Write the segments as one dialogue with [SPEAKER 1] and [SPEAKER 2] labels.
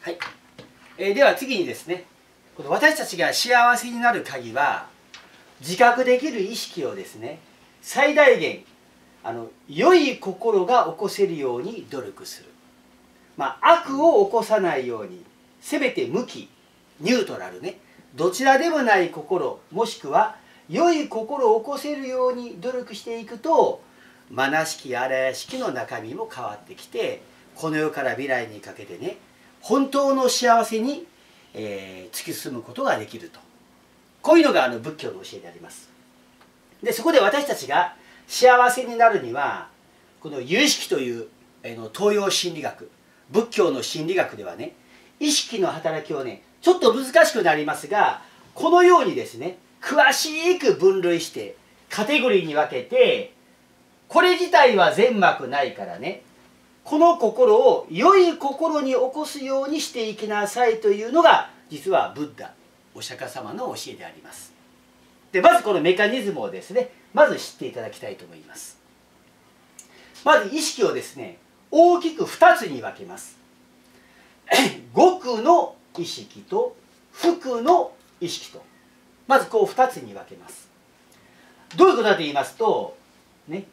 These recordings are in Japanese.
[SPEAKER 1] はい、えー、では次にですねこの私たちが幸せになる鍵は自覚できる意識をですね最大限あの良い心が起こせるように努力する、まあ、悪を起こさないようにせめて無気ニュートラルね。どちらでもない心もしくは良い心を起こせるように努力していくとまなしき荒屋敷の中身も変わってきてこの世から未来にかけてね本当の幸せに、えー、突き進むことができると。こういうのがあの仏教の教えであります。でそこで私たちが幸せになるにはこの有意識という、え、の東洋心理学仏教の心理学ではね意識の働きをねちょっと難しくなりますがこのようにですね詳しく分類してカテゴリーに分けてこれ自体は全幕ないからねこの心を良い心に起こすようにしていきなさいというのが実はブッダお釈迦様の教えであります。でまずこのメカニズムをですねまず知っていただきたいと思います。まず意識をですね大きく2つに分けます。極の意識と福の意識と。まずこう2つに分けます。どういうことかと言いますとね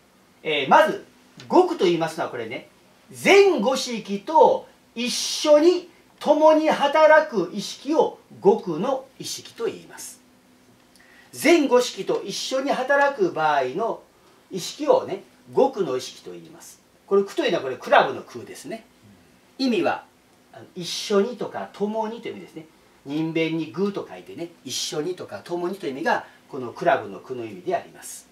[SPEAKER 1] えー、まず極と言いますのはこれね全五色と一緒に共に働く意識を極の意識と言います。全五色と一緒に働く場合の意識をね極の意識と言います。これ「苦」というのはこれクラブの「空」ですね。意味は一緒にとか共にという意味ですね。人弁に「偶」と書いてね一緒にとか共にという意味がこのクラブの「苦」の意味であります。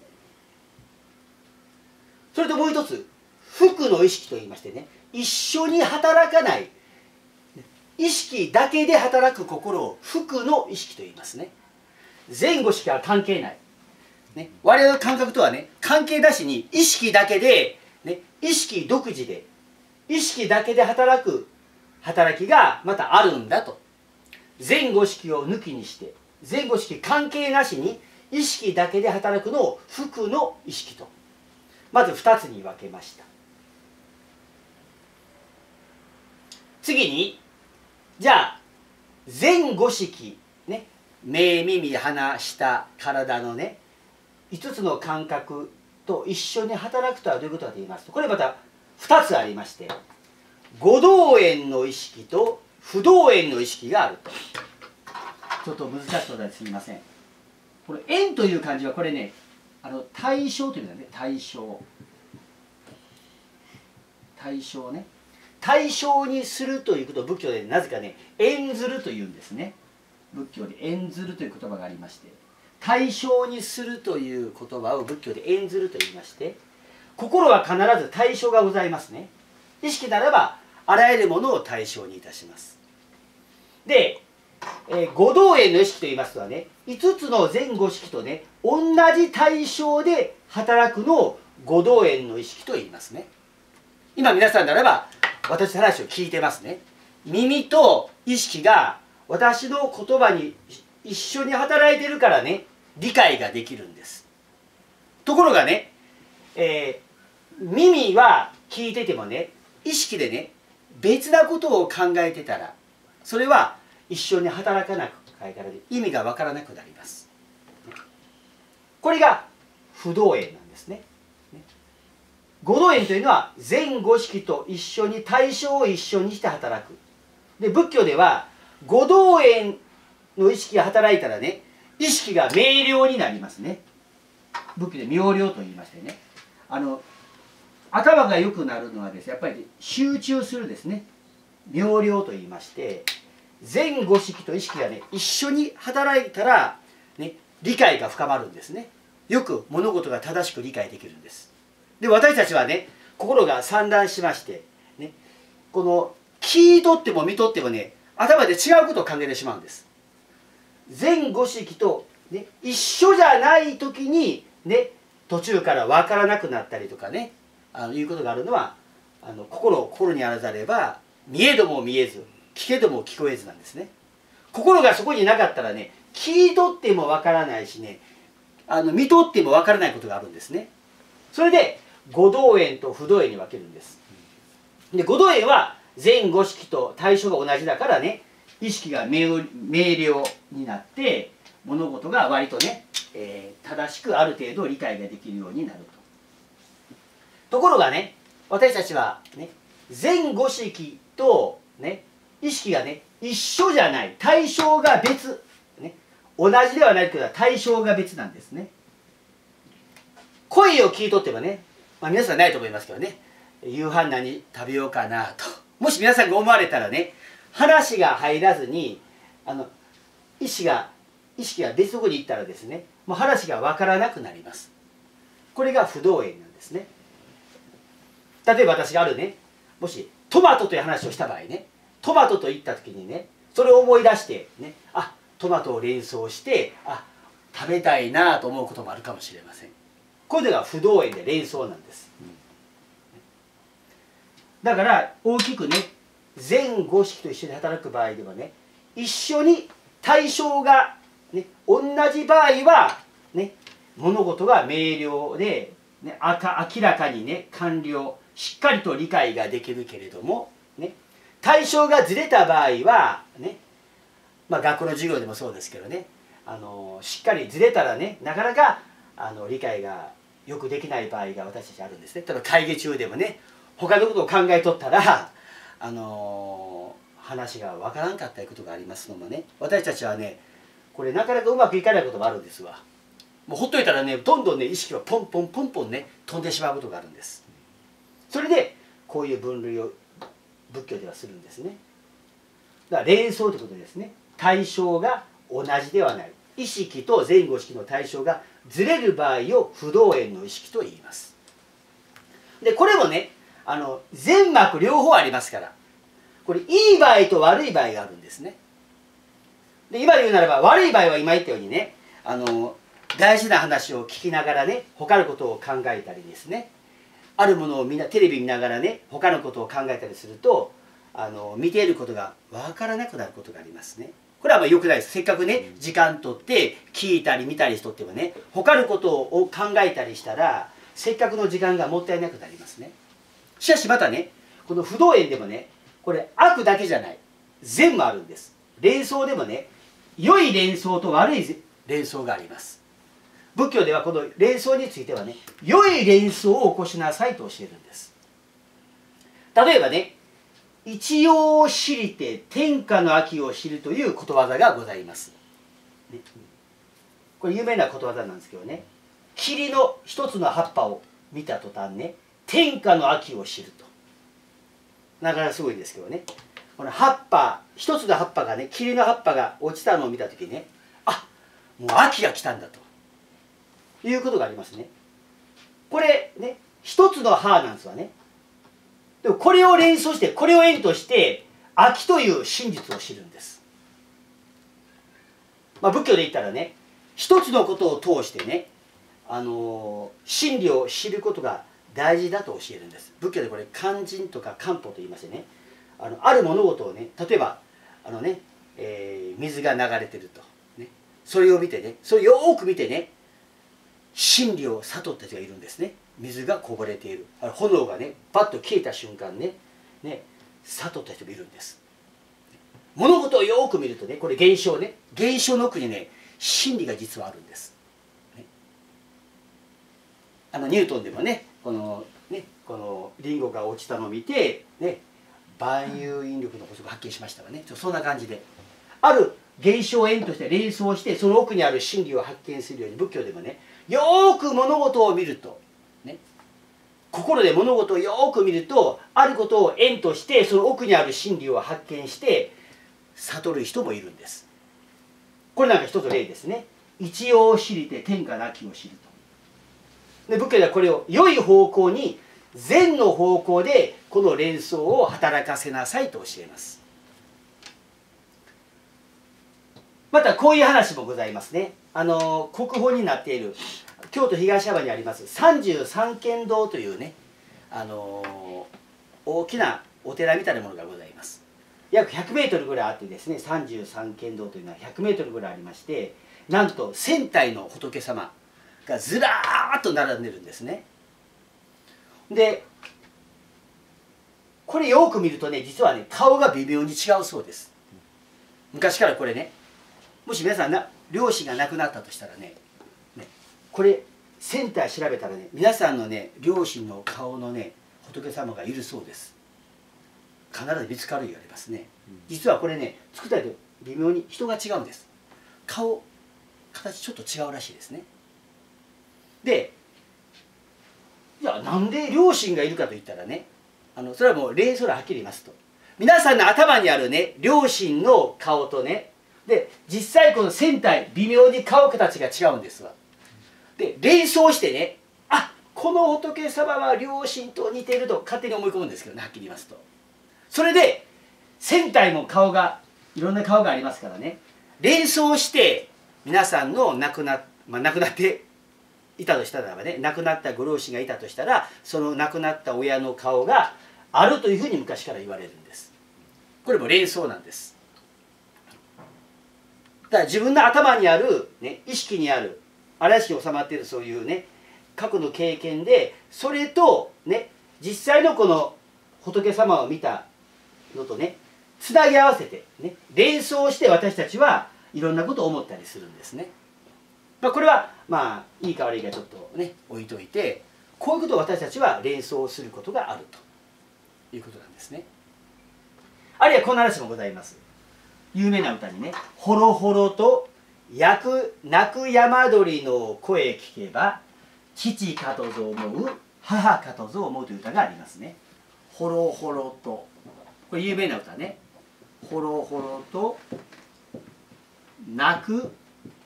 [SPEAKER 1] それともう一つ福の意識と言いましてね一緒に働かない。意識だけで働く心を福の意識と言いますね。前後式は関係ない、ね、我々の感覚とはね関係なしに意識だけで、ね、意識独自で意識だけで働く働きがまたあるんだと。前後式を抜きにして前後式関係なしに意識だけで働くのを福の意識と。まず2つに分けました。次にじゃあ全五色ね目耳鼻舌体のね5つの感覚と一緒に働くとはどういうことかと言いますとこれまた2つありまして五道縁の意識と不動縁の意識があると。ちょっと難しそうですみません。これ縁という漢字はこれねあの対象というのはね対象。対象ね。対象にするということを仏教でなぜかね縁ずるというんですね。仏教で縁ずるという言葉がありまして対象にするという言葉を仏教で縁ずると言いまして心は必ず対象がございますね。意識ならばあらゆるものを対象にいたします。で、えー、五道縁の意識といいますのはね5つの前後式とね同じ対象で働くのを五道縁の意識と言いますね。今皆さんならば私の話を聞いてますね。耳と意識が私の言葉に一緒に働いてるからね理解ができるんです。ところがね、えー、耳は聞いててもね意識でね別なことを考えてたらそれは一緒に働かなく書いたら意味がわからなくなります。これが不動縁なんです。五道縁というのは全五式と一緒に対象を一緒にして働く。で仏教では五道縁の意識が働いたらね意識が明瞭になりますね。仏教で明瞭と言いましてね。あの頭が良くなるのはですやっぱり集中するですね。明瞭と言いまして全五式と意識がね一緒に働いたら、ね、理解が深まるんですね。よく物事が正しく理解できるんです。で私たちはね心が散乱しまして、ね、この聞い取っても見とってもね頭で違うことを考えてしまうんです。全五式と、ね、一緒じゃない時にね途中から分からなくなったりとかねあのいうことがあるのはあの心を心にあらざれば見えども見えず聞けども聞こえずなんですね。心がそこになかったらね聞い取っても分からないしねあの見とっても分からないことがあるんですね。それで五道縁と不動縁に分けるんですで五道縁は全五色と対象が同じだからね意識が明瞭になって物事が割とね、えー、正しくある程度理解ができるようになると。ところがね私たちはね全五色とね意識がね一緒じゃない対象が別、ね、同じではないけど対象が別なんですね。声を聞いとってもね、まあ、皆さんないと思いますけどね。夕飯何食べようかなと。もし皆さんが思われたらね話が入らずにあの意識が意識が別のとこに行ったらですねもう話が分からなくなります。これが不動縁なんですね。例えば私があるねもしトマトという話をした場合ねトマトと言った時にねそれを思い出してねあトマトを連想してあ食べたいなと思うこともあるかもしれません。これが不動縁で連想なんです、だから大きくね全五色と一緒に働く場合ではね一緒に対象が、ね、同じ場合は、ね、物事が明瞭で、ね、明らかにね完了しっかりと理解ができるけれども、ね、対象がずれた場合は、ねまあ、学校の授業でもそうですけどねあのしっかりずれたらねなかなかあの理解がよくできない場合が私たちあるんですね。例えば会議中でもね他のことを考えとったらあの話がわからんかったことがありますのもね。私たちはねこれなかなかうまくいかないこともあるんですわ。もうほっといたらねどんどんね意識がポンポンポンポンね飛んでしまうことがあるんです。それでこういう分類を仏教ではするんですね。だから連想ということですね。対象が同じではない。意識と前後式の対象がずれる場合を不動縁の意識と言います。でこれもねあの全膜両方ありますから。これいい場合と悪い場合があるんですね。で今で言うならば悪い場合は今言ったようにねあの大事な話を聞きながらね他のことを考えたりですね。あるものをみんなテレビ見ながらね他のことを考えたりするとあの見ていることが分からなくなることがありますね。これはまあ良くないです。せっかくね時間とって聞いたり見たりしとってもね他のことを考えたりしたらせっかくの時間がもったいなくなりますね。しかしまたねこの不動縁でもねこれ悪だけじゃない。善もあるんです。連想でもね良い連想と悪い連想があります。仏教ではこの連想についてはね良い連想を起こしなさいと教えるんです。例えばね一応知りて天下の秋を知るということわざがございます、ね、これ有名なことわざなんですけどね。霧の一つの葉っぱを見た途端ね天下の秋を知ると。なかなかすごいんですけどね。この葉っぱ一つの葉っぱがね霧の葉っぱが落ちたのを見た時ねあもう秋が来たんだと。いうことがありますね。これね一つの葉なんですわね。でもこれを連想してこれを縁として秋という真実を知るんです、まあ、仏教で言ったらね一つのことを通してねあの真理を知ることが大事だと教えるんです。仏教でこれ肝心とか漢方と言いましてねあのある物事をね例えばあのね、えー、水が流れてると、ね、それを見てねそれをよく見てね真理を悟った人がいるんですね。水がこぼれている。炎がねパッと消えた瞬間ねね悟った人がいるんです。物事をよく見るとねこれ現象ね現象の奥にね真理が実はあるんです、ね、あのニュートンでもねこのねこのリンゴが落ちたのを見てね万有引力の法則を発見しましたわね。そんな感じで。ある現象を縁として連想してその奥にある真理を発見するように仏教でもねよく物事を見ると心で物事をよく見るとあることを縁としてその奥にある真理を発見して悟る人もいるんです。これなんか一つ例ですね。一応知りて天下なきを知ると。で仏教ではこれを良い方向に善の方向でこの連想を働かせなさいと教えます。またこういう話もございますね。あの国宝になっている京都東山にあります三十三間堂というねあの大きなお寺みたいなものがございます。約100メートルぐらいあってですね三十三間堂というのは100メートルぐらいありましてなんと1000体の仏様がずらーっと並んでるんですね。でこれよく見るとね実はね顔が微妙に違うそうです。昔からこれねもし皆さんな両親が亡くなったとしたらねこれセンター調べたらね皆さんのね両親の顔のね仏様がいるそうです。必ず見つかる言われますね、実はこれね作ったり微妙に人が違うんです。顔形ちょっと違うらしいですね。でじゃあなんで両親がいるかといったらねあのそれはもう霊空はっきり言いますと。皆さんの頭にあるね両親の顔とねで実際この船体微妙に顔形が違うんですわで連想してねあこの仏様は両親と似ていると勝手に思い込むんですけどねはっきり言いますと。それで船体も顔がいろんな顔がありますからね連想して皆さんの亡くな,、まあ、亡くなっていたとしたらばね亡くなったご両親がいたとしたらその亡くなった親の顔があるというふうに昔から言われるんです。これも連想なんです。だから自分の頭にある、ね、意識にある荒屋敷に収まってるそういうね過去の経験でそれとね実際のこの仏様を見たのとねつなぎ合わせてね連想して私たちはいろんなことを思ったりするんですね。まあ、これはまあいいか悪いかちょっとね置いといてこういうことを私たちは連想することがあるということなんですね。あるいはこんな話もございます。有名な歌にね「ほろほろと泣く泣く山鳥の声聞けば父かとぞ思う母かとぞ思う」という歌がありますね。ほろほろとこれ有名な歌ね。ほろほろと泣く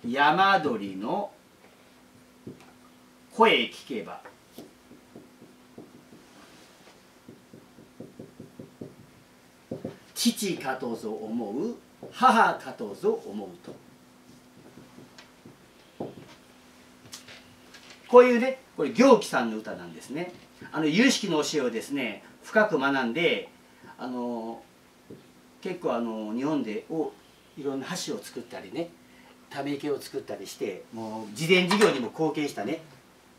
[SPEAKER 1] 山鳥の声聞けば父かとぞ思う母かとぞ思うとこういうねこれ行基さんの歌なんですね。あの有識の教えをですね深く学んであの結構あの日本でをいろんな橋を作ったりねため池を作ったりしてもう自伝事業にも貢献したね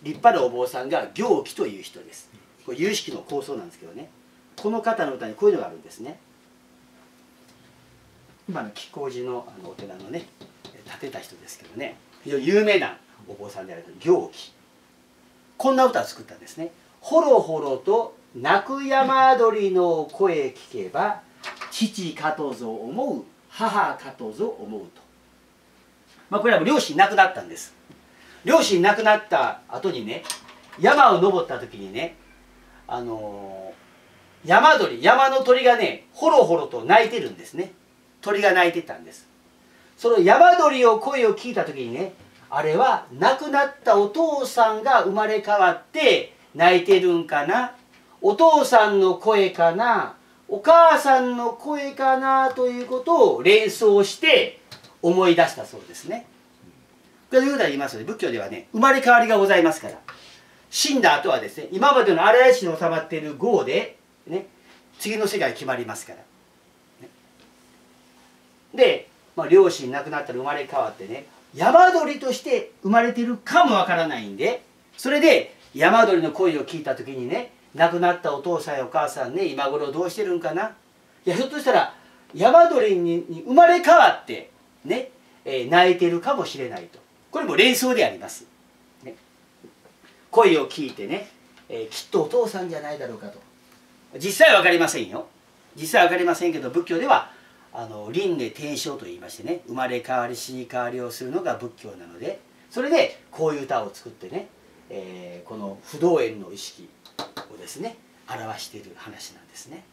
[SPEAKER 1] 立派なお坊さんが行基という人です。これ有識の構想なんですけどね。この方の歌にこういうのがあるんですね。今の貴光寺のあのお寺のね建てた人ですけどね非常に有名なお坊さんである行基。こんな歌を作ったんですね「ほろほろと泣く山鳥の声聞けば父かとぞ思う母かとぞ思うと、まあ、これは両親亡くなったんです。両親亡くなった後にね山を登った時にねあのー、山鳥山の鳥がねほろほろと鳴いてるんですね。鳥が鳴いてたんです。その山鳥を声を聞いた時にねあれは亡くなったお父さんが生まれ変わって泣いてるんかな？お父さんの声かな？お母さんの声かなということを連想して思い出したそうですね。というこれで言いますので仏教ではね生まれ変わりがございますから。死んだ後はですね今までの荒屋敷に収まっている業で、ね、次の世界決まりますから。ね、で、まあ、両親亡くなったら生まれ変わってね山鳥として生まれてるかもわからないんでそれで山鳥の声を聞いた時にね亡くなったお父さんやお母さんね今頃どうしてるんかな。いやひょっとしたら山鳥に生まれ変わってね、えー、泣いてるかもしれないと。これも連想であります、ね、声を聞いてね、えー、きっとお父さんじゃないだろうかと。実際は分かりませんよ。実際は分かりませんけど仏教ではあの輪廻転生と言いましてね生まれ変わり死に変わりをするのが仏教なのでそれでこういう歌を作ってね、えー、この不動縁の意識をですね表している話なんですね。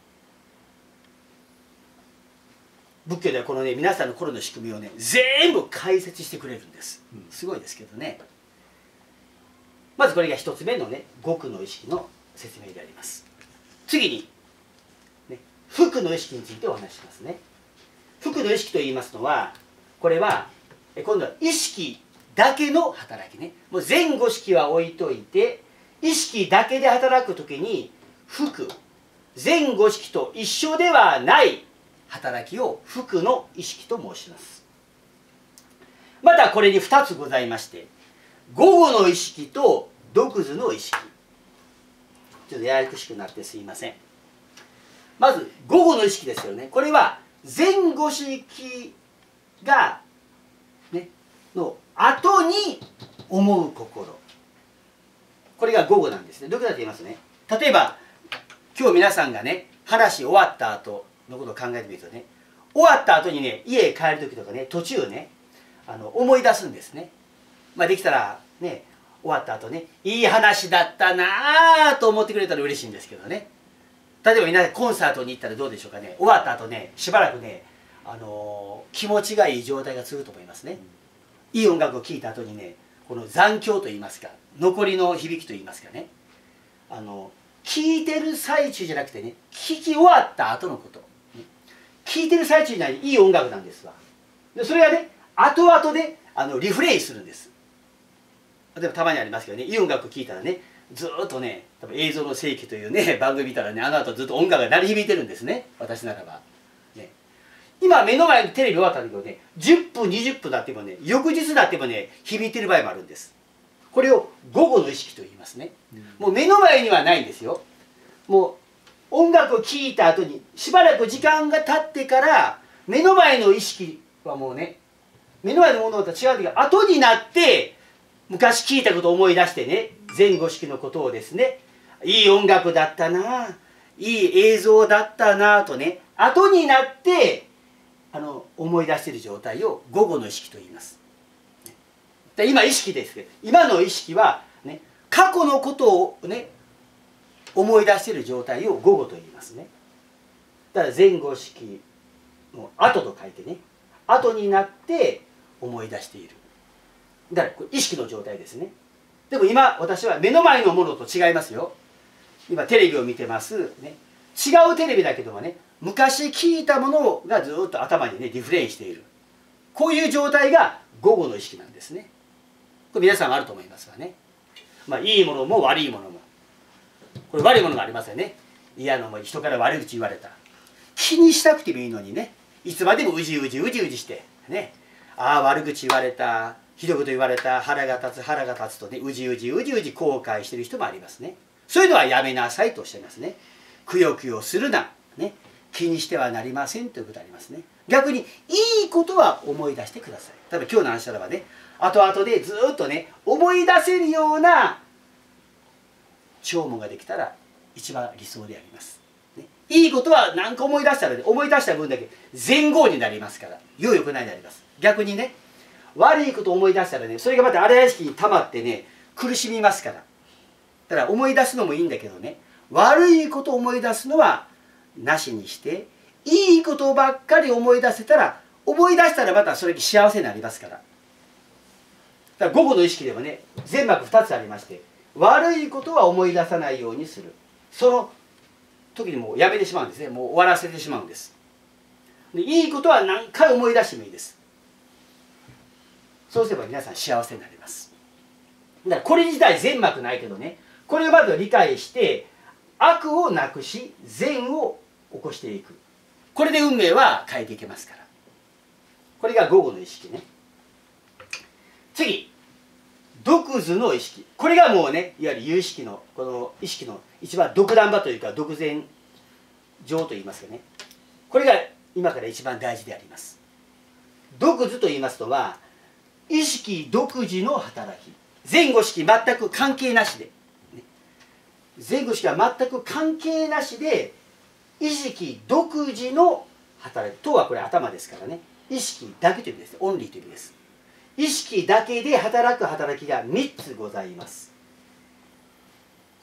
[SPEAKER 1] 仏教ではこのね皆さんの頃の仕組みをね全部解説してくれるんです。すごいですけどね。まずこれが一つ目のね極の意識の説明であります。次に、ね、福の意識についてお話しますね福の意識と言いますのはこれは今度は意識だけの働きね。もう前後式は置いといて意識だけで働く時に服前後式と一緒ではない働きを服の意識と申します。またこれに2つございまして午後の意識と独図の意識。ちょっとややこしくなってすいません。まず午後の意識ですよね。これは前後式が、ね、の後に思う心。これが午後なんですね。どういうことかと言いますね例えば今日皆さんがね話終わった後のことを考えてみるとね終わった後にね家へ帰る時とかね途中ねあの思い出すんですね。まあできたらね終わった後ねいい話だったなあと思ってくれたら嬉しいんですけどね。例えばみんなコンサートに行ったらどうでしょうかね。終わった後ねしばらくね、あのー、気持ちがいい状態が続くと思いますね。いい音楽を聴いた後にねこの残響といいますか残りの響きといいますかね。あの聞いてる最中じゃなくてね聞き終わった後のこと、ね、聞いてる最中にないいい音楽なんですわ。でそれがね後々であのリフレインするんです。例えばたまにありますけどねいい音楽聴いたらねずっとね多分映像の世紀というね 番組見たらねあの後ずっと音楽が鳴り響いてるんですね。私ならば、ね、今目の前にテレビ終わった時はね10分20分だってもね翌日だってもね響いてる場合もあるんです。これを午後の意識と言いますね、うん、もう目の前にはないんですよ。もう音楽を聴いた後にしばらく時間が経ってから目の前の意識はもうね目の前のものと違う時が後になって昔聞いたことを思い出してね前後式のことをですねいい音楽だったないい映像だったなとね後になってあの思い出している状態を午後の意識と言います。で今意識です。けど今の意識は、ね、過去のことをね思い出している状態を午後と言いますね。だから前後式の後と書いてね後になって思い出している。だから意識の状態ですね。でも今私は目の前のものと違いますよ。今テレビを見てます。ね。違うテレビだけどもね。昔聞いたものがずっと頭にねリフレインしている。こういう状態が午後の意識なんですね。これ皆さんあると思いますがね。まあいいものも悪いものも。これ悪いものがありますよね。嫌な思い人から悪口言われた。気にしたくてもいいのにね。いつまでもうじうじうじうじして。ね。ああ悪口言われた。ひどいこと言われた腹が立つ腹が立つとねうじうじうじうじ後悔してる人もありますね。そういうのはやめなさいとおっしゃいますね。くよくよするな、ね、気にしてはなりませんということありますね。逆にいいことは思い出してください。例えば今日の話ならばね後々でずっとね思い出せるような弔問ができたら一番理想であります、ね、いいことは何か思い出したら、ね、思い出した分だけ前後になりますから。良い行いになります。逆にね悪いことを思い出したらねそれがまた荒屋敷に溜まってね苦しみますから。だから思い出すのもいいんだけどね悪いことを思い出すのはなしにしていいことばっかり思い出せたら思い出したらまたそれ幸せになりますから。だから午後の意識ではね全幕2つありまして悪いことは思い出さないようにする。その時にもうやめてしまうんですね。もう終わらせてしまうんです。でいいことは何回思い出してもいいです。そうすれば皆さん幸せになります。だからこれ自体善悪ないけどねこれをまず理解して悪をなくし善を起こしていく。これで運命は変えていけますから。これが午後の意識ね。次。独図の意識。これがもうねいわゆる有意識のこの意識の一番独断場というか独善上と言いますかね。これが今から一番大事であります。独図と言いますとは意識独自の働き。前後式全く関係なしで。前後式は全く関係なしで意識独自の働き。とはこれ頭ですからね。意識だけという意味ですオンリーという意味です。意識だけで働く働きが3つございます。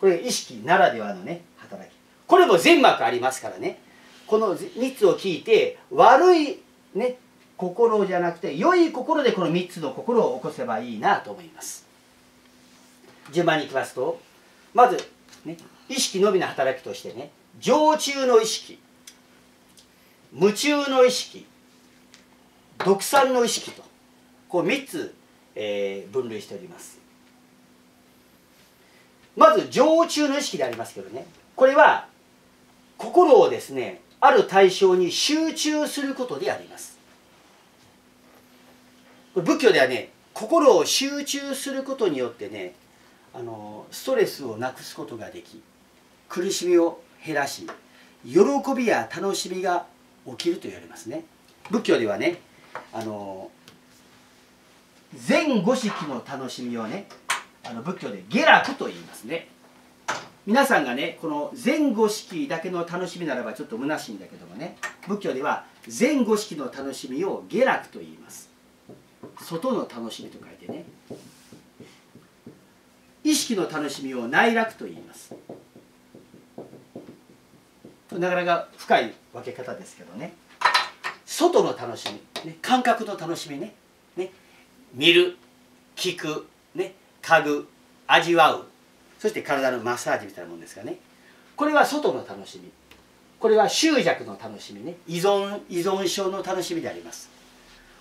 [SPEAKER 1] これ意識ならではのね働き。これも全幕ありますからね。この3つを聞いて悪いね心じゃなくて良い心でこの3つの心を起こせばいいなと思います。順番にいきますとまず、ね、意識のみの働きとしてね常駐の意識夢中の意識独産の意識とこう3つ、えー、分類しております。まず常駐の意識でありますけどねこれは心をですねある対象に集中することであります。仏教ではね心を集中することによってねあのストレスをなくすことができ苦しみを減らし喜びや楽しみが起きると言われますね。仏教ではねあの全五式の楽しみをねあの仏教で下楽と言いますね。皆さんがねこの全五式だけの楽しみならばちょっと虚しいんだけどもね仏教では全五式の楽しみを下楽と言います。外の楽しみと書いてね。意識の楽しみを内楽と言います。なかなか深い分け方ですけどね。外の楽しみ、ね、感覚の楽しみね。ね見る聞くね嗅ぐ味わう。そして体のマッサージみたいなもんですがね。これは外の楽しみ。これは執着の楽しみね。依存依存症の楽しみであります。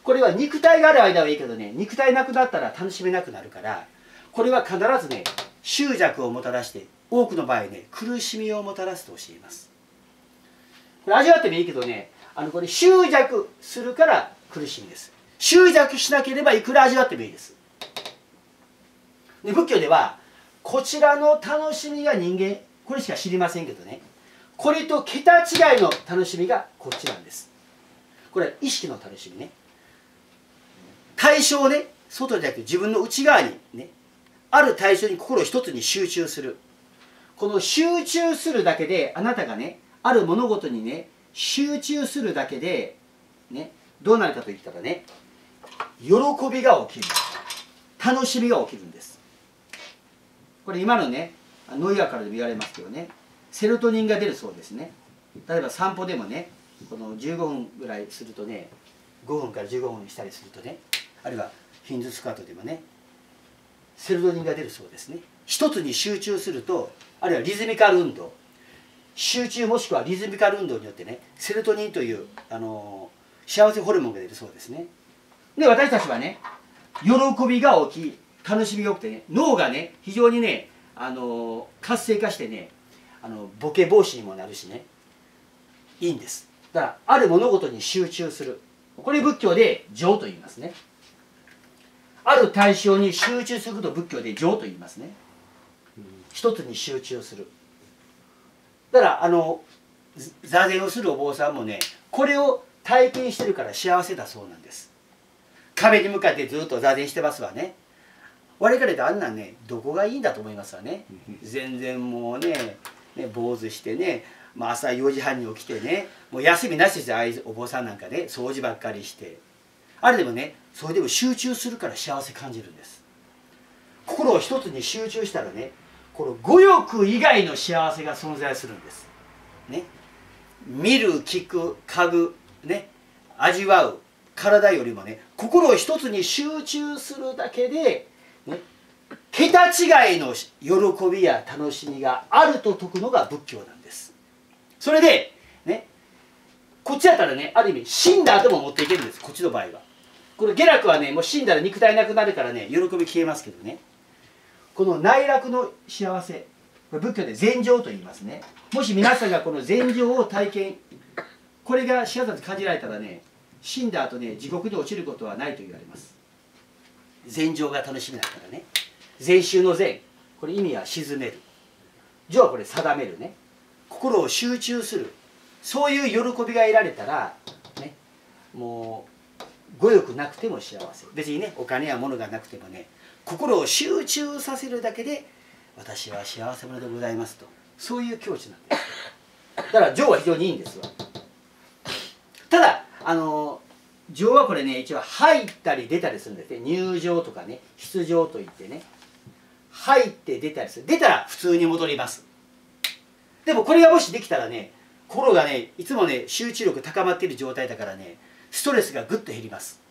[SPEAKER 1] これは肉体がある間はいいけどね肉体なくなったら楽しめなくなるからこれは必ずね執着をもたらして多くの場合ね苦しみをもたらすと教えます。これ味わってもいいけどねあのこれ執着するから苦しみです。執着しなければいくら味わってもいいです。で仏教ではこちらの楽しみが人間これしか知りませんけどねこれと桁違いの楽しみがこっちなんです。これは意識の楽しみね。対象をね外じゃなくて自分の内側にねある対象に心を一つに集中する。この集中するだけであなたがねある物事にね集中するだけでねどうなるかといったらね喜びが起きる。楽しみが起きるんです。これ今のね脳医学からでも言われますけどねセロトニンが出るそうですね。例えば散歩でもねこの15分ぐらいするとね5分から15分したりするとねあるいはヒンズスクワットでもねセロトニンが出るそうですね。一つに集中するとあるいはリズミカル運動。集中もしくはリズミカル運動によってねセロトニンというあの幸せホルモンが出るそうですね。で私たちはね喜びが起き楽しみが多くてね脳がね非常にねあの活性化してねあのボケ防止にもなるしねいいんです。だからある物事に集中する。これ仏教で情と言いますね。ある対象に集中することを仏教で情と言いますね。一つに集中する。だからあの座禅をするお坊さんもねこれを体験してるから幸せだそうなんです。壁に向かってずっと座禅してますわね。我々とあんなんねどこがいいんだと思いますわね。全然もうねね坊主してね、まあ、朝4時半に起きてねもう休みなしですあいうお坊さんなんかね掃除ばっかりして。あれでもねそれでも集中するから幸せ感じるんです。心を一つに集中したらねこの五欲以外の幸せが存在するんです。ね。見る聞く嗅ぐね。味わう体よりもね。心を一つに集中するだけで、ね、桁違いの喜びや楽しみがあると説くのが仏教なんです。それでね。こっちだったらねある意味死んだ後も持っていけるんです。こっちの場合は。これ下落はねもう死んだら肉体なくなるからね喜び消えますけどね。この内楽の幸せこれ仏教で禅情と言いますね。もし皆さんがこの禅情を体験これが幸せと感じられたらね死んだ後ね地獄に落ちることはないと言われます。禅情が楽しみだからね。禅宗の禅これ意味は沈める。情はこれ定めるね。心を集中する。そういう喜びが得られたらねもう語欲なくても幸せ。別にねお金や物がなくてもね心を集中させるだけで私は幸せ者でございますと。そういう境地なんです。だから情は非常にいいんですわ。ただあの情はこれね一応入ったり出たりするんですね。入場とかね出場といってね入って出たりする。出たら普通に戻ります。でもこれがもしできたらね心がねいつもね集中力高まっている状態だからねストレスがぐっと減ります。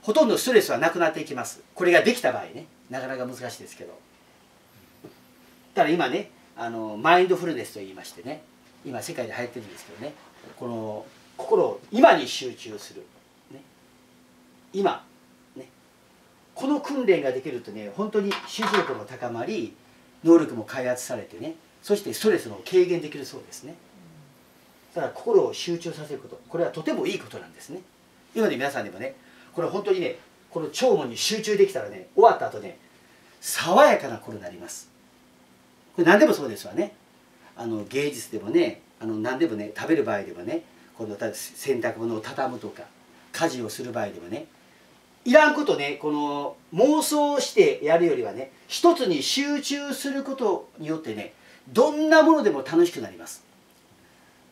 [SPEAKER 1] ほとんどストレスはなくなっていきます。これができた場合ね。なかなか難しいですけど。ただ今ねあのマインドフルネスと言いましてね。今世界で流行ってるんですけどね。この心を今に集中する、ね、今、ね、この訓練ができるとね本当に集中力も高まり能力も開発されてね。そしてストレスも軽減できるそうですね。だから心を集中させること。これはとてもいいことなんですね。今で皆さんでもねこれ本当にねこの聴聞に集中できたらね終わった後ね爽やかな心になります。これ何でもそうですわね。あの芸術でもねあの何でもね食べる場合でもねこの洗濯物を畳むとか家事をする場合でもねいらんことねこの妄想してやるよりはね一つに集中することによってねどんなものでも楽しくなります。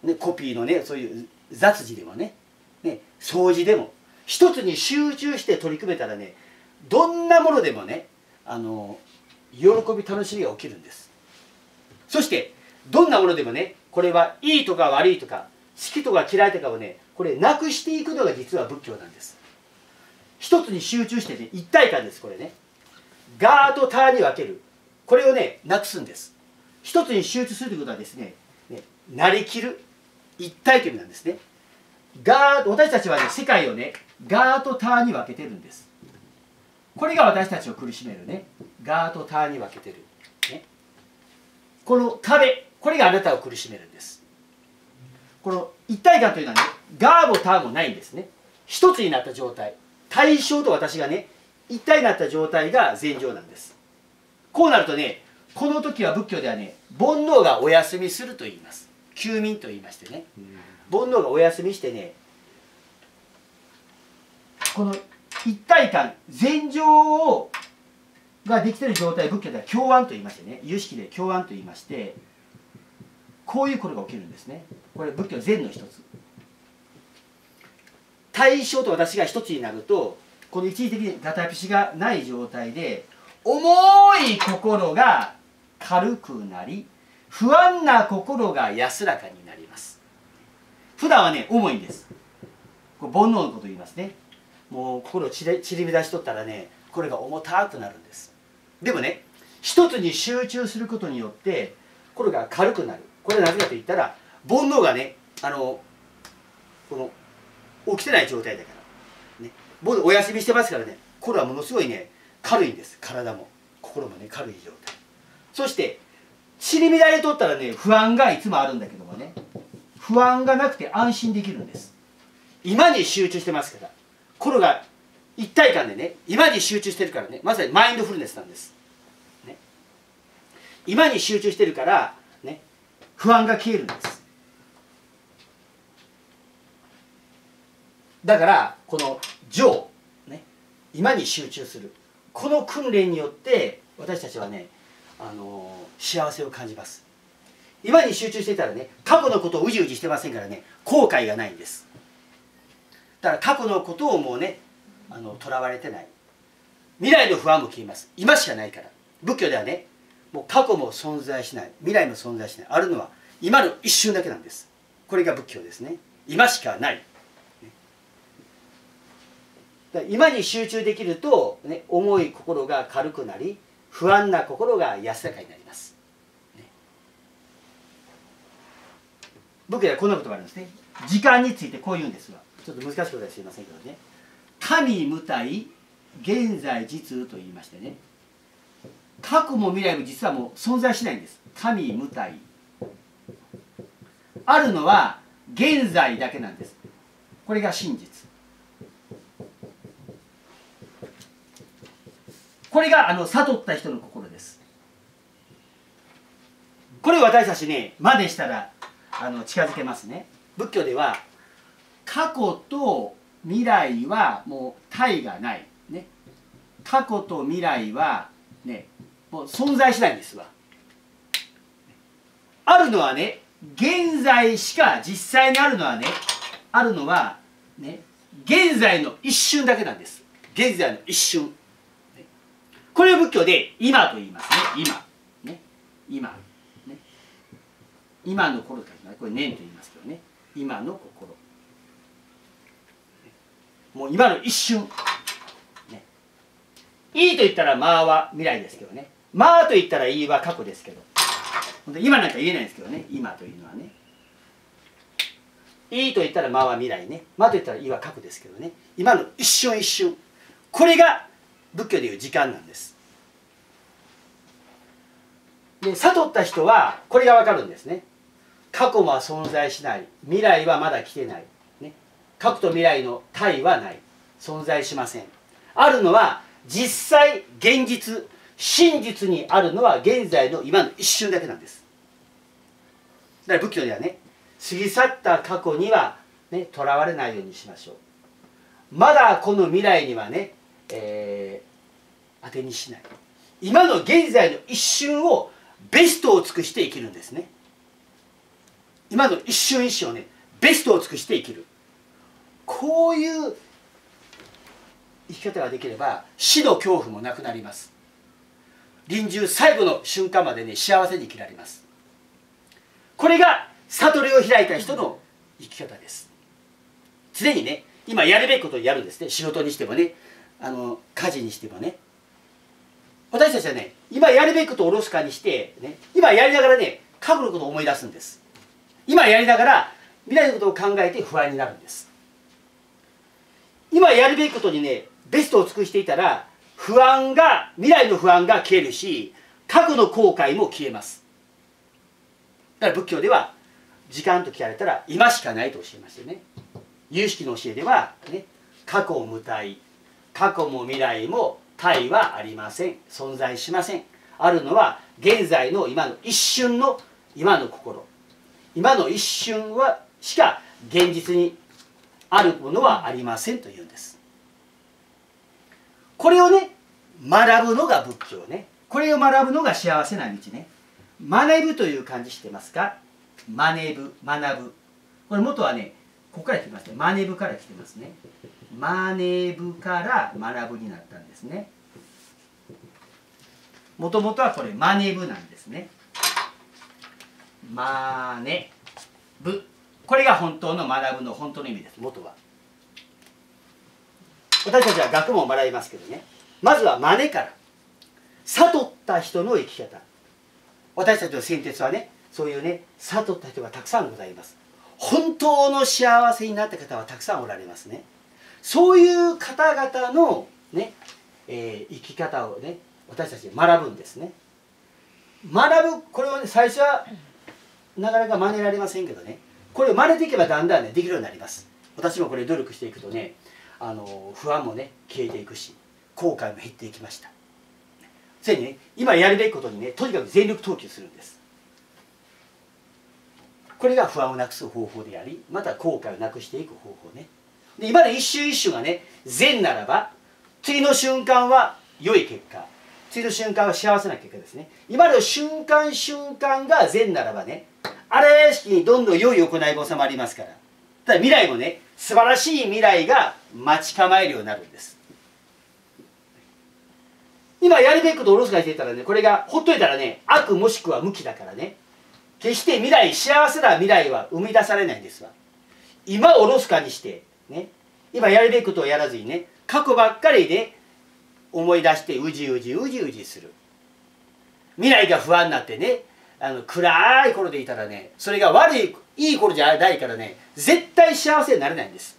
[SPEAKER 1] ね、コピーのねそういう雑事でもねね掃除でも一つに集中して取り組めたらねどんなものでもねあの喜び楽しみが起きるんです。そしてどんなものでもねこれはいいとか悪いとか好きとか嫌いとかをねこれなくしていくのが実は仏教なんです。一つに集中してね一体感ですこれね。ガーとターに分ける。これをねなくすんです。一つに集中するということはですねねなりきる。一体という意味なんですね。ガー私たちはね世界をねガーとターに分けてるんです。これが私たちを苦しめるね。ガーとターに分けてる、ね、この壁これがあなたを苦しめるんです。この一体感というのはねガーもターもないんですね。一つになった状態。対象と私がね一体になった状態が禅情なんです。こうなるとねこの時は仏教ではね煩悩がお休みすると言います。休眠と言いましてね。煩悩がお休みしてねこの一体感禅情ができてる状態仏教では共安と言いましてね有識で共安と言いましてこういうことが起きるんですね。これ仏教禅の一つ。対象と私が一つになるとこの一時的にガタピシがない状態で重い心が軽くなり不安な心が安らかになります。普段はね重いんです。これ煩悩のこと言いますね。もう心散り散り乱しとったらねこれが重たくなるんです。でもね一つに集中することによってこれが軽くなる。これはなぜかと言ったら煩悩がねあのこの起きてない状態だから、ね、お休みしてますからね。これはものすごいね軽いんです。体も。心もね軽い状態。そして散り乱れとったらね不安がいつもあるんだけどもね。不安がなくて安心できるんです。今に集中してますから。心が一体感でね今に集中してるからね。まさにマインドフルネスなんです、ね、今に集中してるからね。不安が消えるんです。だからこの情、ね、今に集中する。この訓練によって私たちはね、あの、幸せを感じます。今に集中してたらね過去のことをうじうじしてませんからね後悔がないんです。だから過去のことをもうねあの囚われてない。未来の不安も消えます。今しかないから。仏教ではねもう過去も存在しない。未来も存在しない。あるのは今の一瞬だけなんです。これが仏教ですね。今しかない。今に集中できると、ね、重い心が軽くなり不安な心が安らかになります、ね、仏教ではこんなことがあるんですね。時間についてこう言うんですが。ちょっと難しいことはすいませんけどね。神無体現在実と言いましてね。過去も未来も実はもう存在しないんです。神無体。あるのは現在だけなんです。これが真実。これがあの悟った人の心です。これを私たちね真似したらあの近づけますね。仏教では過去と未来はもう体がない、ね、過去と未来はねもう存在しないんですわ。あるのはね現在しか実際にあるのはねあるのはね現在の一瞬だけなんです。現在の一瞬。これを仏教で今と言いますね。今。ね。今。ね。今の頃とこれ念と言いますけどね。今の心。もう今の一瞬、ね、いいと言ったらまあは未来ですけどね。まあと言ったらいいは過去ですけど。今なんか言えないですけどね。今というのはね。いいと言ったらまあは未来ね。まあと言ったらいいは過去ですけどね。今の一瞬一瞬。これが仏教でいう時間なんです。で悟った人はこれが分かるんですね。過去は存在しない。未来はまだ来てない。ね。過去と未来の体はない。存在しません。あるのは実際現実真実にあるのは現在の今の一瞬だけなんです。だから仏教ではね過ぎ去った過去にはねとらわれないようにしましょう。まだこの未来にはね、えー、当てにしない。今の現在の一瞬をベストを尽くして生きるんですね。今の一瞬一瞬をねベストを尽くして生きる。こういう生き方ができれば死の恐怖もなくなります。臨終最後の瞬間までね幸せに生きられます。これが悟りを開いた人の生き方です。常にね今やるべきことをやるんですね。仕事にしてもねあの家事にしてもね。私たちはね今やるべきことをおろすかにしてね今やりながらね過去のことを思い出すんです。今やりながら未来のことを考えて不安になるんです。今やるべきことにねベストを尽くしていたら不安が未来の不安が消えるし過去の後悔も消えます。だから仏教では時間と聞かれたら今しかないと教えましたよね。有識の教えでは、ね、過去を無体。過去も未来も体はありません。存在しません。あるのは現在の今の一瞬の今の心。今の一瞬はしか現実にあるものはありませんというんです。これをね学ぶのが仏教ね。これを学ぶのが幸せな道ね。学ぶという漢字してますか？学ぶ学ぶ。これ元はねここから来てますね。学ぶから来てますね。学ぶから学ぶになったんですね。もともとはこれ学ぶなんですね。学ぶこれが本当の学ぶの本当の意味です。元は。私たちは学問を学びますけどね。まずは真似から。悟った人の生き方。私たちの先哲はねそういうね悟った人がたくさんございます。本当の幸せになった方はたくさんおられますね。そういう方々のね、えー、生き方をね私たち学ぶんですね。学ぶこれはね最初はなかなか真似られませんけどね。これを真似ていけばだんだんねできるようになります。私もこれ努力していくとねあの不安もね消えていくし後悔も減っていきました。ついにね今やるべきことにねとにかく全力投球するんです。これが不安をなくす方法でありまた後悔をなくしていく方法ね。で今の一瞬一瞬がね善ならば次の瞬間は良い結果。次の瞬間は幸せな結果ですね。今の瞬間瞬間が善ならばね荒屋敷にどんどん良い行いが収まりますから。ただ未来もね素晴らしい未来が待ち構えるようになるんです。今やるべきことをおろすかしていたらねこれがほっといたらね悪もしくは無期だからね。決して未来幸せな未来は生み出されないんですわ。今おろすかにしてね。今やるべきことをやらずにね過去ばっかりで思い出してうじうじうじうじする。未来が不安になってねあの暗い頃でいたらねそれが悪いいい頃じゃないからね絶対幸せになれないんです。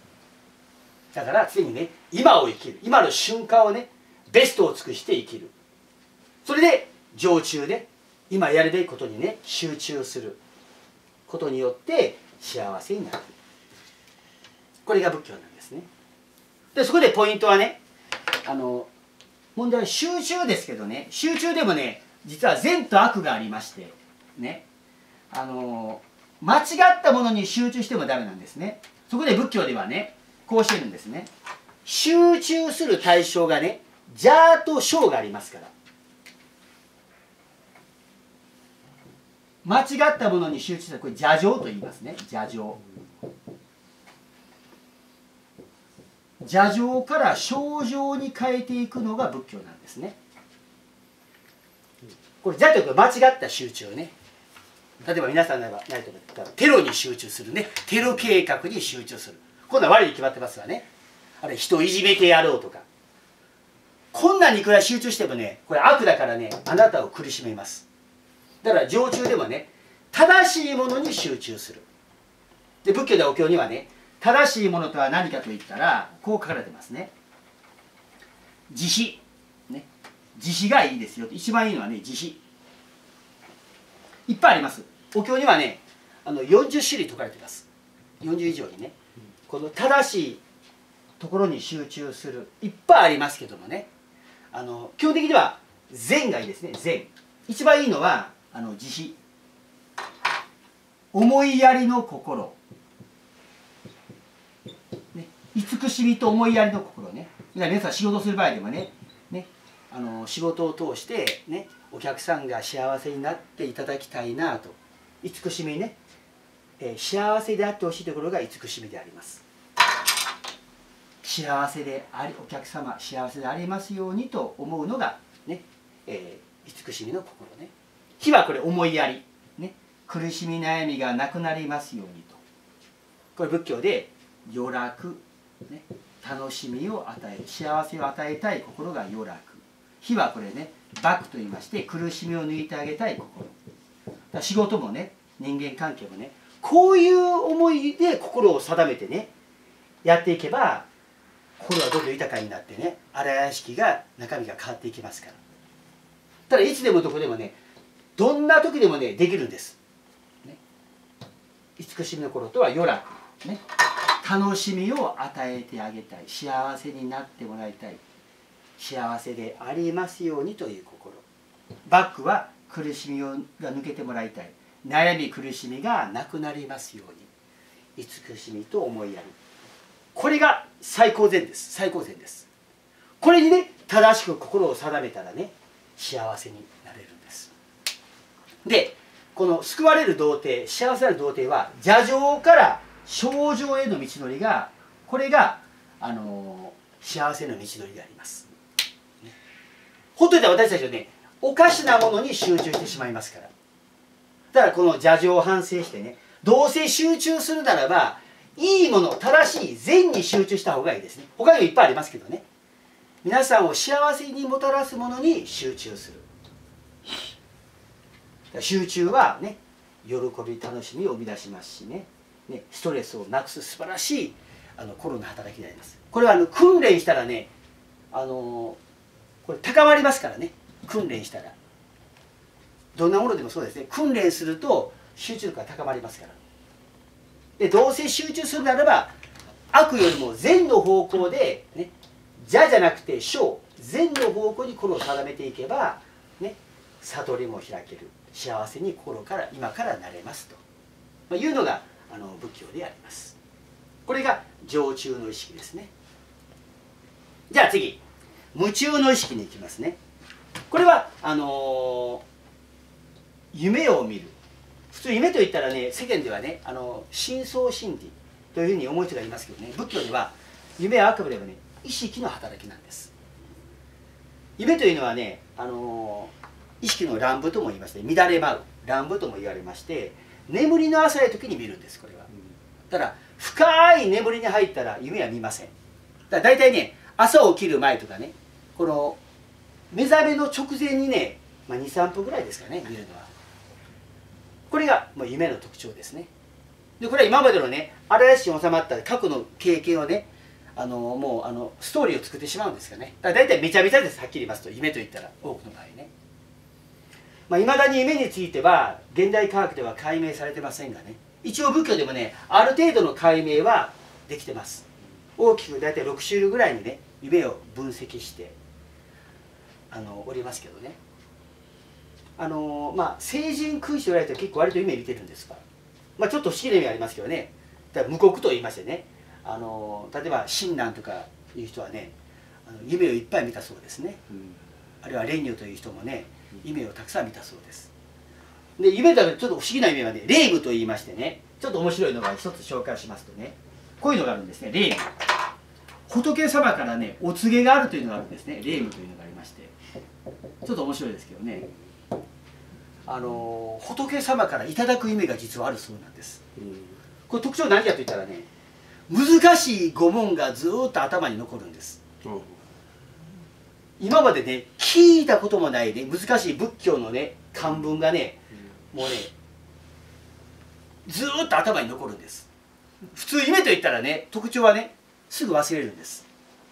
[SPEAKER 1] だから常にね今を生きる。今の瞬間をねベストを尽くして生きる。それで常駐で今やるべきことにね集中する。ことによって幸せになる。これが仏教なんですね。でそこでポイントはねあの問題は集中ですけどね集中でもね実は善と悪がありましてねあの間違ったものに集中してもダメなんですね。そこで仏教ではねこうしてるんですね。集中する対象がね邪と小がありますから。間違ったものに集中するこれ邪情と言いますね。邪情。邪情から症状に変えていくのが仏教なんですね。これ邪というか間違った集中ね。例えば皆さんならないとテロに集中するね。テロ計画に集中する。今度は悪いに決まってますわね。あれ人をいじめてやろうとか。こんなにくらい集中してもねこれ悪だからねあなたを苦しめます。だから常駐でもね正しいものに集中する。で仏教でお経にはね正しいものとは何かといったらこう書かれてますね。慈悲ね。慈悲がいいですよ。一番いいのはね慈悲いっぱいあります。お経にはねあの40種類説かれてます。40以上にね。この正しいところに集中する。いっぱいありますけどもね。あの基本的には善がいいですね。善一番いいのはあの慈悲思いやりの心、ね、慈しみと思いやりの心ね。皆さん仕事する場合でもねねあの仕事を通してねお客さんが幸せになっていただきたいなと。慈しみね、えー、幸せであってほしいところが慈しみであります。幸せでありお客様幸せでありますようにと思うのがね、えー、慈しみの心ね。火はこれ思いやりね苦しみ悩みがなくなりますようにと。これ仏教で余楽、ね、楽しみを与える幸せを与えたい心が余楽。火はこれねバクと言いまして苦しみを抜いてあげたい心。だ仕事もね人間関係もねこういう思いで心を定めてねやっていけば心はどんどん豊かになってね荒屋敷が中身が変わっていきますから。ただいつでもどこでもねどんな時でもねできるんです、慈しみの頃とは余楽。ね。楽しみを与えてあげたい。幸せになってもらいたい。幸せでありますようにという心。バックは苦しみが抜けてもらいたい。悩み苦しみがなくなりますように。慈しみと思いやる。これが最高善です。最高善です。これにね正しく心を定めたらね幸せになれるんです。でこの救われる童貞幸せなる童貞は邪情から症状への道のりがこれがあの幸せの道のりであります。ほっといたら私たちはねおかしなものに集中してしまいますから。だからこの邪情を反省してねどうせ集中するならばいいもの正しい善に集中した方がいいですね。他にもいっぱいありますけどね。皆さんを幸せにもたらすものに集中する。集中はね喜び楽しみを生み出しますしね。ねストレスをなくす素晴らしいあの心の働きになります。これはあの訓練したらねあのこれ高まりますからね。訓練したら。どんなものでもそうですね。訓練すると集中力が高まりますから。でどうせ集中するならば悪よりも善の方向でね邪じゃなくて小善の方向に心を定めていけばね悟りも開ける。幸せに心から今からなれますと、まあ、いうのがあの仏教であります。これが常駐の意識ですね。じゃあ次夢中の意識に行きますね。これはあのー、夢を見る。普通夢といったらね世間ではねあの深層心理というふうに思う人がいますけどね。仏教では夢はあくまでもね意識の働きなんです。夢というのはねあのー、意識の乱舞とも言いまして乱れ舞う乱舞とも言われまして眠りの浅い時に見るんですこれは。ただ深い眠りに入ったら夢は見ません。だ大体ね朝起きる前とかねこの目覚めの直前にね、まあ、23分ぐらいですかね見るのは。これがもう夢の特徴ですね。でこれは今までのね荒屋敷に収まった過去の経験をねあのもうあのストーリーを作ってしまうんですかね。だから大体めちゃめちゃですはっきり言いますと。夢と言ったら多くの場合ね。まあ、未だに夢については現代科学では解明されてませんがね。一応仏教でもねある程度の解明はできてます。大きく大体6種類ぐらいにね夢を分析してあのおりますけどね。あのまあ成人君子と言われて結構割と夢見てるんですが、まあ、ちょっと不思議な意味ありますけどね。だから無国と言いましてね。あの例えば親鸞とかいう人はねあの夢をいっぱい見たそうですね、うん、あるいは蓮如という人もね夢をたくさん見たそうです。で夢だとちょっと不思議な夢はね霊夢と言いましてねちょっと面白いのが一つ紹介しますとねこういうのがあるんですね霊夢。仏様からねお告げがあるというのがあるんですね霊夢というのがありまして。ちょっと面白いですけどね。あの仏様からいただく夢が実はあるそうなんです、うん、これ特徴何かと言ったらね難しい御問がずっと頭に残るんです、うん、今までね聞いたこともないね難しい仏教のね漢文がね、うん、もうねずっと頭に残るんです。普通夢と言ったらね特徴はねすぐ忘れるんです。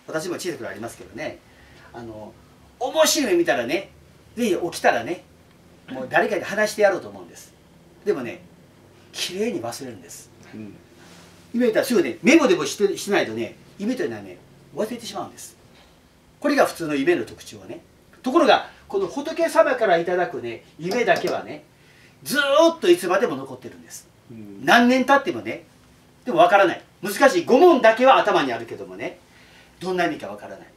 [SPEAKER 1] 私も小さくありますけどね。あの面白い見たらねぜひ起きたらねもう誰かに話してやろうと思うんです。でもね綺麗に忘れるんです、うん、夢見たらすぐねメモでもしてしないとね夢というのはね忘れてしまうんですこれが普通の夢の特徴ね。ところがこの仏様からいただくね夢だけはねずっといつまでも残ってるんです。何年経ってもねでもわからない。難しい。5問だけは頭にあるけどもねどんな意味かわからない。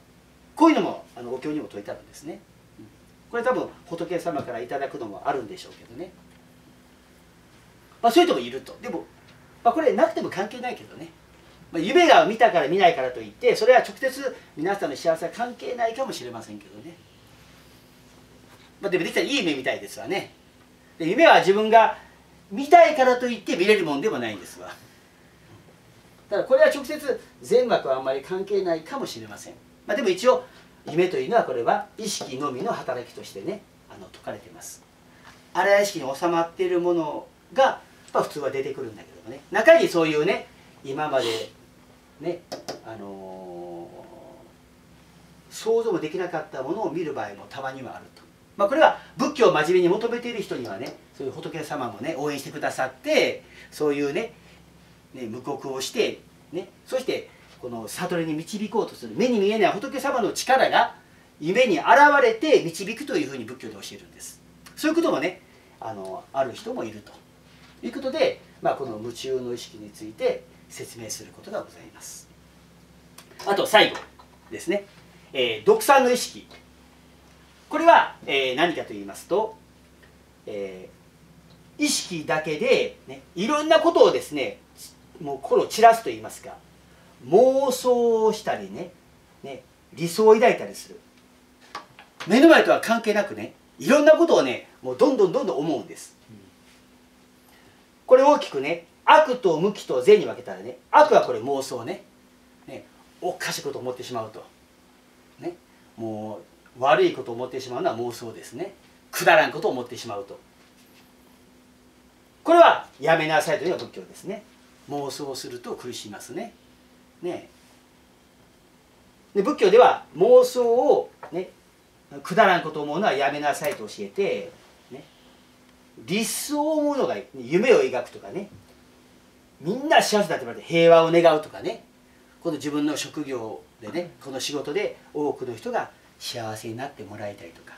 [SPEAKER 1] こういうのもあのお経にも説いてあるんですね。これ多分仏様からいただくのもあるんでしょうけどね。まあそういう人もいると。でも、まあ、これなくても関係ないけどね、まあ、夢が見たから見ないからといってそれは直接皆さんの幸せは関係ないかもしれませんけどね。まあでもできたらいい夢みたいですわね。で夢は自分が見たいからといって見れるもんでもないんですわ。ただこれは直接全幕はあんまり関係ないかもしれません、まあ、でも一応夢というのはこれは意識のみの働きとしてねあの説かれています。荒屋敷に収まっているものが、まあ、普通は出てくるんだけどもね。中にそういうね今までねあのー、想像もできなかったものを見る場合もたまにはあると。まあ、これは仏教を真面目に求めている人にはねそういう仏様もね応援してくださってそういうねね無国をして、ね、そしてこの悟りに導こうとする。目に見えない仏様の力が夢に現れて導くというふうに仏教で教えるんです。そういうこともねあのある人もいると。いうことで、まあ、この夢中の意識について説明することがございます。あと最後ですね、えー、独産の意識。これは、えー、何かと言いますと、えー、意識だけで、ね、いろんなことをですねもう心を散らすと言いますか妄想をしたりねね理想を抱いたりする。目の前とは関係なくねいろんなことをねもうどんどんどんどん思うんです、これ大きくね悪と無気と善に分けたらね悪はこれ妄想ね。ねおかしいことを思ってしまうと。ねもう悪いことを思ってしまうのは妄想ですね。くだらんことを思ってしまうと。これはやめなさいというのが仏教ですね。妄想すると苦しみますね。ね。で仏教では妄想をねくだらんことを思うのはやめなさいと教えて、ね、理想を思うのが夢を描くとかね。みんな幸せだって言われて平和を願うとかね。この自分の職業でねこの仕事で多くの人が幸せになってもらいたいとか、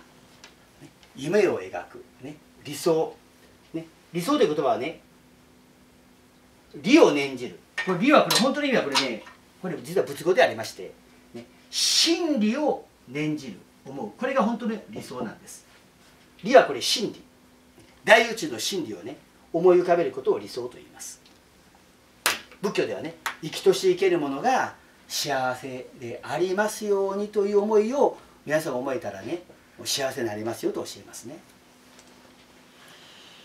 [SPEAKER 1] ね、夢を描く、ね、理想、ね、理想という言葉はね理を念じる。これ理はこれ本当の意味はこれねこれ実は仏語でありまして、ね、真理を念じる。思う。これが本当の理想なんです。理はこれ真理。大宇宙の真理をね思い浮かべることを理想と言います仏教ではね生きとし生けるものが幸せでありますようにという思いを皆さん思えたらね幸せになりますよと教えますね。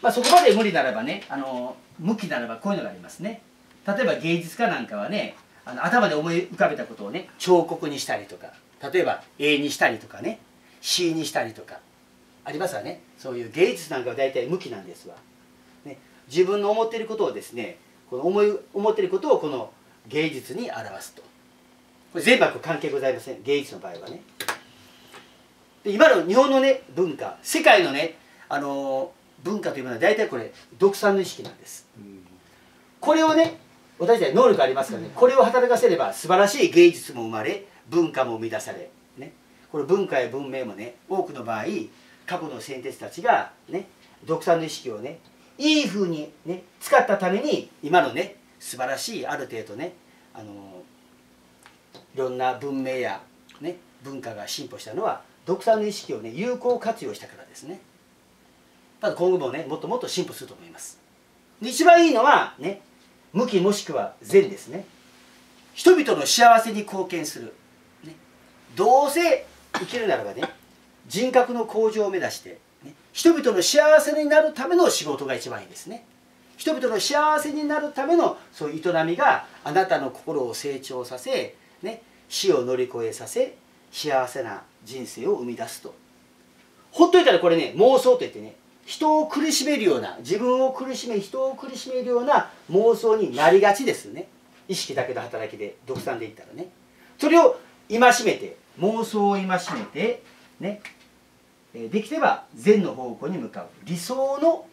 [SPEAKER 1] まあ、そこまで無理ならばねあの向きならばこういうのがありますね。例えば芸術家なんかはねあの頭で思い浮かべたことをね彫刻にしたりとか例えば絵にしたりとかね詩にしたりとかありますわねそういう芸術なんかは大体向きなんですわ。ね、自分の思っていることをですねこの思い思っていることをこの芸術に表すと。これ全幕関係ございません。芸術の場合はね。で今の日本のね文化世界のねあの文化というものは大体これ独産の意識なんです、うん、これをね私たち能力ありますからね、これを働かせれば素晴らしい芸術も生まれ文化も生み出され、ね、これ文化や文明もね多くの場合過去の先哲たちがね独産の意識をねいいふうにね使ったために今のね素晴らしいある程度ねあのいろんな文明や、ね、文化が進歩したのは独産の意識をね有効活用したからですね。ただ今後もねもっともっと進歩すると思います。一番いいのはね向きもしくは善ですね。人々の幸せに貢献する、ね、どうせ生きるならばね人格の向上を目指して、人々の幸せになるための仕事が一番いいですね。人々の幸せになるためのそういう営みがあなたの心を成長させ、ね、死を乗り越えさせ幸せな人生を生み出すと。ほっといたらこれね妄想といってね人を苦しめるような自分を苦しめ人を苦しめるような妄想になりがちですね。意識だけの働きで独断でいったらね。それを戒めて妄想を戒めてねできれば善の方向に向かう。理想の、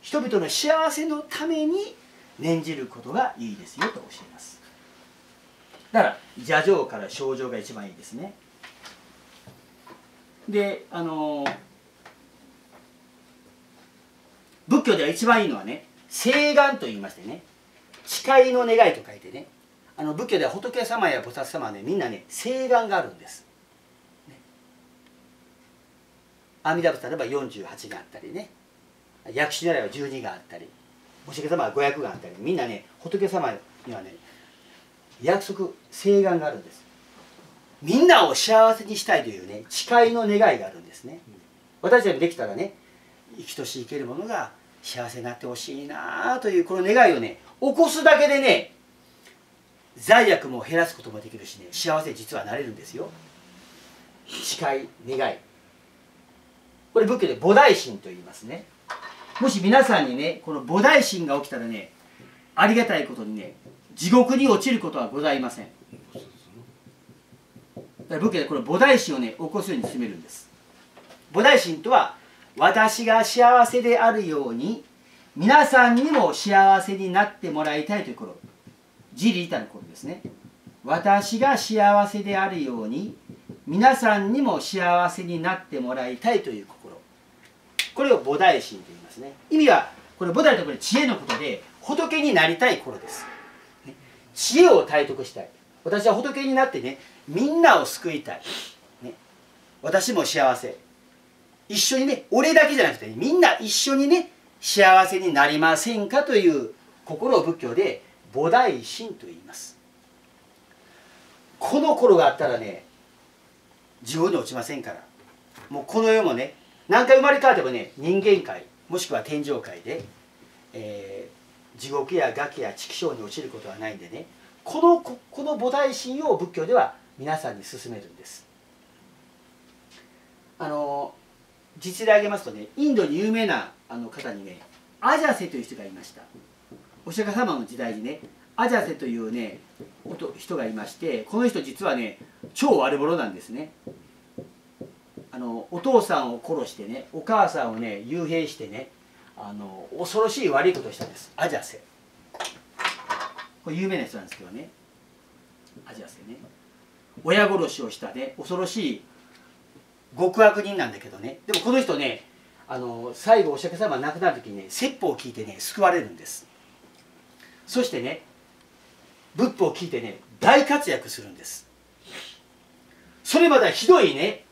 [SPEAKER 1] 人々の幸せのために念じることがいいですよと教えます。だから邪情から症状が一番いいですね。であの仏教では一番いいのはね誓願と言いましてね誓いの願いと書いてねあの仏教では仏様や菩薩様はねみんなね誓願があるんです、ね、阿弥陀仏例えば48があったりね。薬師如来は12があったり。お釈迦様は500があったり。みんなね仏様にはね約束誓願があるんです。みんなを幸せにしたいというね誓いの願いがあるんですね。私たちにできたらね生きとし生けるものが幸せになってほしいなというこの願いをね起こすだけでね罪悪も減らすこともできるしね幸せ実はなれるんですよ。誓い願い。これ仏教で菩提心と言いますね。もし皆さんにねこの菩提心が起きたらねありがたいことにね地獄に落ちることはございません。だから仏教でこの菩提心をね起こすように進めるんです。菩提心とは私が幸せであるように皆さんにも幸せになってもらいたいということ。自利他のことですね。私が幸せであるように皆さんにも幸せになってもらいたいという心これを菩提心と言いますね。意味はこれ菩提とこれ知恵のことで仏になりたい頃です、ね、知恵を体得したい。私は仏になってねみんなを救いたい、ね、私も幸せ。一緒にね俺だけじゃなくて、ね、みんな一緒にね幸せになりませんかという心を仏教で菩提心と言います。この頃があったらね地獄に落ちませんから。もうこの世もね何回生まれ変わってもね人間界もしくは天上界で、えー、地獄や餓鬼や畜生に落ちることはないんでねこのこの菩提心を仏教では皆さんに勧めるんです。あの実例挙げますとねインドに有名なあの方にねアジャセという人がいました。お釈迦様の時代にねアジャセというね人がいましてこの人実はね超悪者なんですね。あのお父さんを殺してねお母さんをね幽閉してねあの恐ろしい悪いことをしたんです。アジャセこれ有名な人なんですけどね。アジャセね。親殺しをしたね恐ろしい極悪人なんだけどね。でもこの人ねあの最後お釈迦様が亡くなる時にね説法を聞いてね救われるんです。そしてね仏法を聞いてね大活躍するんです。それまではひどいね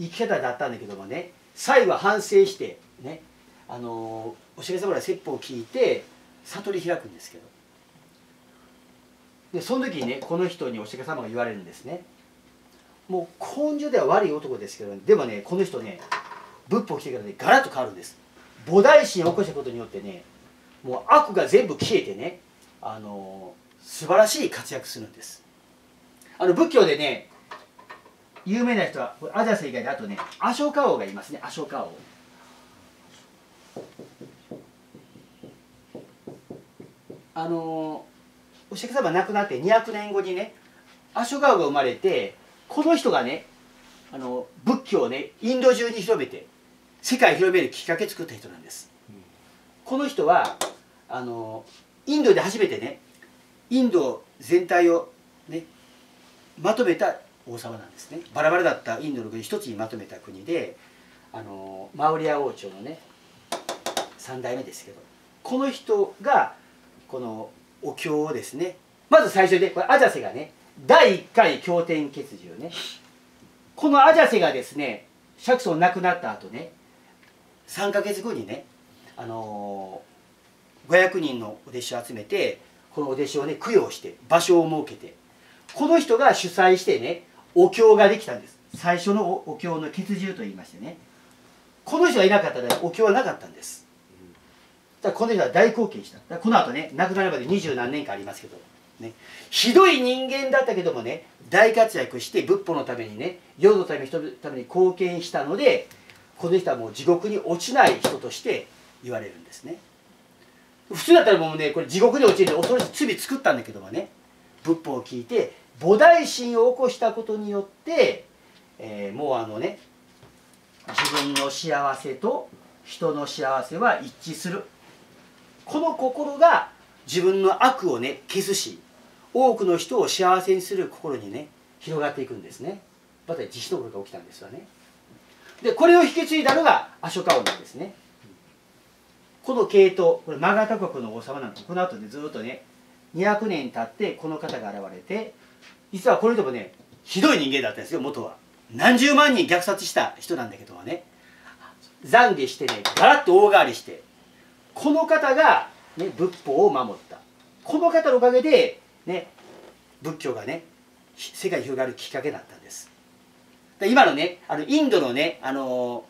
[SPEAKER 1] 生き方だったんだけどもね最後は反省してねあのお釈迦様が説法を聞いて悟り開くんですけど。でその時にねこの人にお釈迦様が言われるんですね。もう根性では悪い男ですけど、でもねこの人ね仏法来てからねガラッと変わるんです。菩提心を起こしたことによってねもう悪が全部消えてねあの素晴らしい活躍するんです。あの仏教でね有名な人はアジャス以外であとねアショカ王がいますね。アショカ王あのお釈迦様亡くなって200年後にねアショカ王が生まれてこの人がねあの仏教をねインド中に広めて世界広めるきっかけ作った人なんです、うん、この人はあのインドで初めてねインド全体をねまとめた王様なんですね。バラバラだったインドの国一つにまとめた国であのマウリア王朝のね3代目ですけどこの人がこのお経をですねまず最初でこれアジャセがね第1回経典欠如ねこのアジャセがですね釈尊亡くなった後ね3か月後にねあのー、500人のお弟子を集めてこのお弟子をね供養して場所を設けてこの人が主催してねお経ができたんです。最初のお経の欠如と言いましてね。この人がいなかったらお経はなかったんです。だからこの人は大貢献した。この後ね亡くなるまで二十何年間ありますけどね、ひどい人間だったけどもね大活躍して仏法のためにね世のため人のために貢献したのでこの人はもう地獄に落ちない人として言われるんですね。普通だったらもうねこれ地獄に落ちる恐ろしい。罪作ったんだけどもね。仏法を聞いて菩提心を起こしたことによって、えー、もうあのね自分の幸せと人の幸せは一致する。この心が自分の悪をね消すし多くの人を幸せにする心にね広がっていくんですね。また自死のことが起きたんですよね。でこれを引き継いだのがアショカ王なんですね。この系統これマガタ国の王様なんです。この後でずっとね200年経ってこの方が現れて実はこれでもねひどい人間だったんですよ元は。何十万人虐殺した人なんだけどもね。懺悔してねガラッと大変わりしてこの方が、ね、仏法を守った。この方のおかげで、ね、仏教がね世界に広がるきっかけだったんです。で今のねあのインドのねあの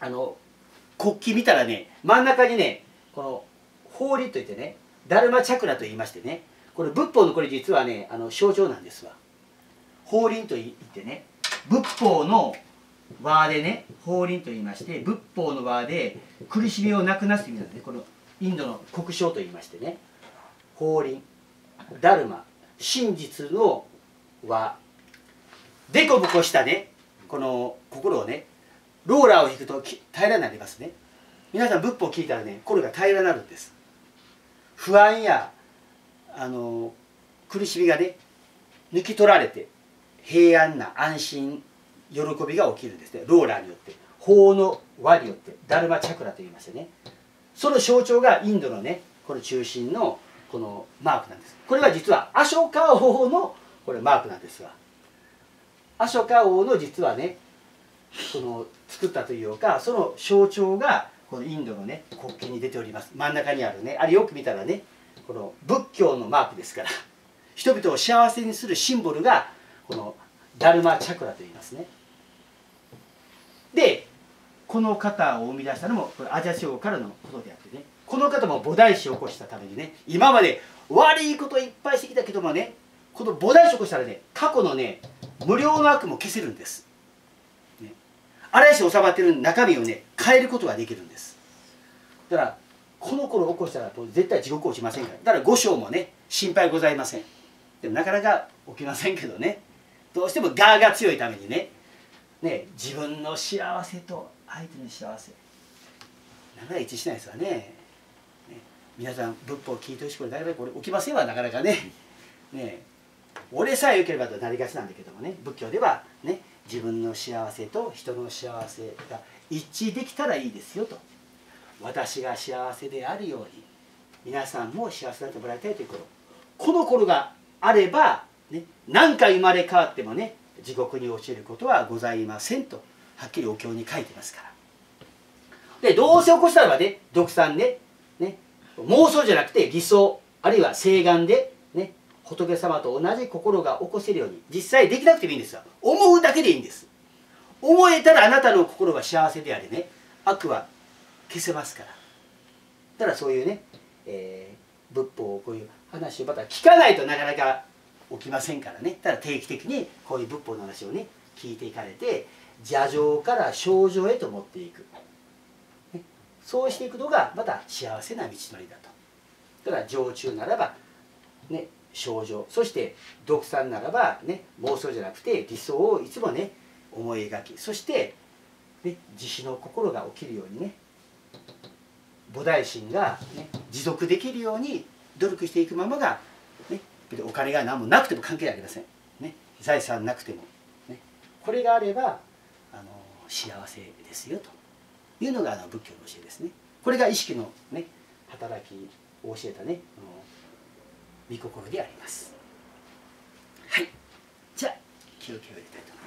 [SPEAKER 1] あの国旗見たらね真ん中にねこの法輪といってねダルマチャクラと言いましてねこれ仏法のこれ実はねあの象徴なんですわ。法輪と言ってね仏法の輪でね法輪と言いまして仏法の輪で苦しみをなくなす意味なんでね。このインドの国章と言いましてね。法輪ダルマ真実の輪でこぼこしたねこの心をねローラーを引くと平らになりますね。皆さん仏法を聞いたらね心が平らになるんです。不安やあの苦しみがね抜き取られて平安な安心喜びが起きるんですね。ローラーによって。法の輪によって。ダルマチャクラと言いましてね。その象徴がインドのねこの中心のこのマークなんです。これは実はアショカ王のこれマークなんですがアショカ王の実はねその作ったというかその象徴がこのインドのね国旗に出ております。真ん中にあるね。あれよく見たらねこの仏教のマークですから人々を幸せにするシンボルがこのダルマチャクラと言いますね。でこの方を生み出したのもこれアジア地方からのことであってね。この方も菩提師を起こしたためにね今まで悪いこといっぱいしてきたけどもねこの菩提師を起こしたらね過去のね無料の悪も消せるんです、ね、荒井市収まってる中身をね変えることができるんです。だからこの頃起こしたら絶対地獄落ちませんから。だから五章もね心配ございません。でもなかなか起きませんけどね。どうしても我が強いためにね。ね自分の幸せと相手の幸せ。なかなか一致しないですわね。ね皆さん仏法を聞いてほしいこれなかなかこれ起きませんわなかなかね。ね俺さえ良ければとなりがちなんだけどもね。仏教ではね自分の幸せと人の幸せが一致できたらいいですよと。私が幸せであるように皆さんも幸せになってもらいたいということ。この頃があれば、ね、何回生まれ変わってもね地獄に落ちることはございませんとはっきりお経に書いてますから。でどうせ起こしたらばね独断ねね妄想じゃなくて理想あるいは誓願でね仏様と同じ心が起こせるように実際できなくてもいいんですよ。思うだけでいいんです。思えたらあなたの心は幸せであれね悪は消せますから。だからそういうね、えー、仏法をこういう話をまた聞かないとなかなか起きませんからね。ただ定期的にこういう仏法の話をね聞いていかれて邪情から症状へと持っていく、ね、そうしていくのがまた幸せな道のりだと。だから常駐ならばね症状そして独断ならばね妄想じゃなくて理想をいつもね思い描き。そして、ね、自死の心が起きるようにね菩提心が、ね、持続できるように努力していくままが、ね、お金が何もなくても関係ありません、ね、財産なくても、ね、これがあればあの幸せですよというのがあの仏教の教えですね。これが意識の、ね、働きを教えたね御心であります。はい。じゃあ休憩を入れたいと思います。